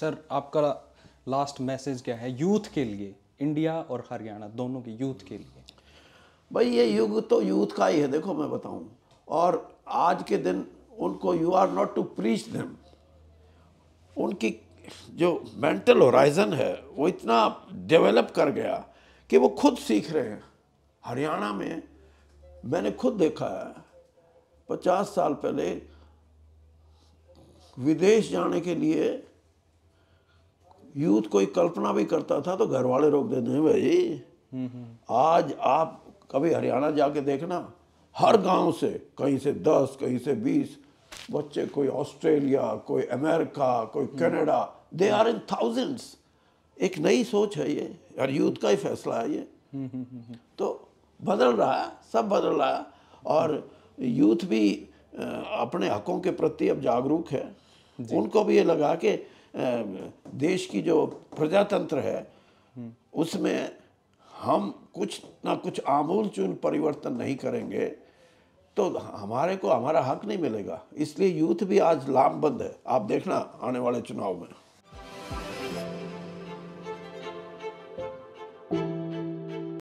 Sir आपका last message क्या है? यूथ के लिए इंडिया और हरियाणा दोनों के यूथ के लिए। भाई, ये युग तो यूथ का ही है, देखो मैं बताऊँ। और आज के दिन उनको you are not to preach them उनकी जो मेंटल होराइजन है, वो इतना डेवलप कर गया कि वो खुद सीख रहे हैं। हरियाणा में मैंने खुद देखा है, पचास साल पहले विदेश जाने के लिए यूथ कोई कल्पना भी करता था तो घर वाले रोक देते हैं भाई आज आप कभी हरियाणा जाके देखना हर गाँव से कहीं से दस कहीं से बीस बच्चे कोई ऑस्ट्रेलिया कोई अमेरिका कोई Canada they are in thousands एक नई सोच है ये और यूथ का ही फैसला है ये। तो बदल रहा है सब बदल रहा है और यूथ भी अपने हकों के प्रति अब जागरूक है। उनको भी ये लगा कि देश की जो प्रजातंत्र है, उसमें हम कुछ ना कुछ आमूल चूल परिवर्तन नहीं करेंगे तो हमारे को हमारा हक नहीं मिलेगा। इसलिए यूथ भी आज लामबंद है। आप देखना आने वाले चुनाव में।